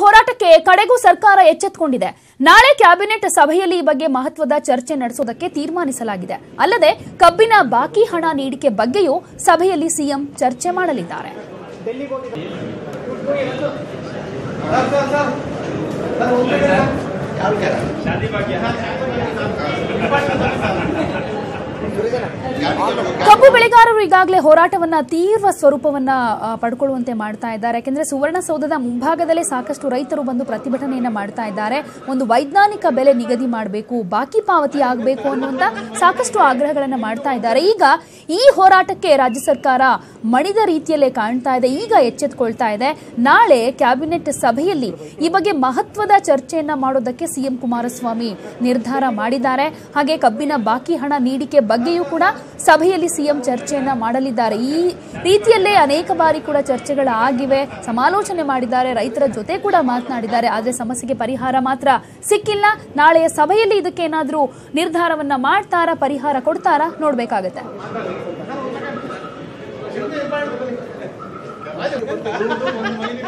ಹೋರಾಟಕ್ಕೆ ಕಡೆಗೂ ಸರ್ಕಾರ ಎಚ್ಚೆತ್ತುಕೊಂಡಿದೆ ನಾಳೆ ಕ್ಯಾಬಿನೆಟ್ ಸಭೆಯಲ್ಲಿ ಈ ಬಗ್ಗೆ ಮಹತ್ವದ ಚರ್ಚೆ ನಡೆಸೋದಕ್ಕೆ ತೀರ್ಮಾನಿಸಲಾಗಿದೆ. ಅಲ್ಲದೆ ಕಬ್ಬಿನ ಬಾಕಿ ಹಣ ನೀಡಿಕೆ ಬಗ್ಗೆಯೂ ಸಭೆಯಲ್ಲಿ ಸಿಎಂ ಚರ್ಚೆ ಮಾಡಲಿದ್ದಾರೆ. ಕಬ್ಬು ಬೆಳೆಗಾರರು ಈಗಾಗಲೇ ಹೋರಾಟವನ್ನ ತೀವ್ರ ಸ್ವರೂಪವನ್ನ ಪಡ್ಕೊಳ್ಳುವಂತೆ ಮಾಡ್ತಾ ಇದ್ದಾರೆ. ಯಾಕೆಂದ್ರೆ ಸುವರ್ಣಸೌಧದ ಮುಂಭಾಗದಲ್ಲೇ ಸಾಕಷ್ಟು ರೈತರು ಬಂದು ಪ್ರತಿಭಟನೆಯನ್ನ ಮಾಡ್ತಾ ಇದ್ದಾರೆ. ಒಂದು ವೈಜ್ಞಾನಿಕ ಬೆಲೆ ನಿಗದಿ ಮಾಡಬೇಕು, ಬಾಕಿ ಪಾವತಿ ಆಗಬೇಕು ಅನ್ನುವಂತ ಸಾಕಷ್ಟು ಆಗ್ರಹಗಳನ್ನ ಮಾಡ್ತಾ ಇದ್ದಾರೆ. ಈಗ ಈ ಹೋರಾಟಕ್ಕೆ ರಾಜ್ಯ ಸರ್ಕಾರ ಮಣಿದ ರೀತಿಯಲ್ಲೇ ಕಾಣ್ತಾ ಇದೆ, ಈಗ ಎಚ್ಚೆತ್ಕೊಳ್ತಾ ಇದೆ. ನಾಳೆ ಕ್ಯಾಬಿನೆಟ್ ಸಭೆಯಲ್ಲಿ ಈ ಬಗ್ಗೆ ಮಹತ್ವದ ಚರ್ಚೆಯನ್ನ ಮಾಡೋದಕ್ಕೆ ಸಿಎಂ ಕುಮಾರಸ್ವಾಮಿ ನಿರ್ಧಾರ ಮಾಡಿದ್ದಾರೆ. ಹಾಗೆ ಕಬ್ಬಿನ ಬಾಕಿ ಹಣ ನೀಡಿಕೆ ಬಗ್ಗೆಯೂ ಕೂಡ ಸಭೆಯಲ್ಲಿ ಸಿಎಂ ಚರ್ಚೆಯನ್ನ ಮಾಡಲಿದ್ದಾರೆ. ಈ ರೀತಿಯಲ್ಲೇ ಅನೇಕ ಬಾರಿ ಕೂಡ ಚರ್ಚೆಗಳು ಆಗಿವೆ. ಸಮಾಲೋಚನೆ ಮಾಡಿದ್ದಾರೆ. ರೈತರ ಜೊತೆ ಕೂಡ ಮಾತನಾಡಿದ್ದಾರೆ. ಆದರೆ ಸಮಸ್ಯೆಗೆ ಪರಿಹಾರ ಮಾತ್ರ ಸಿಕ್ಕಿಲ್ಲ. ನಾಳೆಯ ಸಭೆಯಲ್ಲಿ ಇದಕ್ಕೆ ಏನಾದರೂ ನಿರ್ಧಾರವನ್ನ ಮಾಡ್ತಾರಾ, ಪರಿಹಾರ ಕೊಡ್ತಾರಾ ನೋಡ್ಬೇಕಾಗತ್ತೆ.